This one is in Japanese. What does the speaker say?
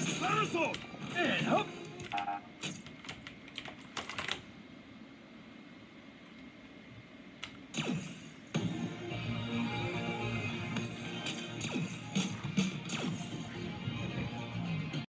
Sarasol! And up!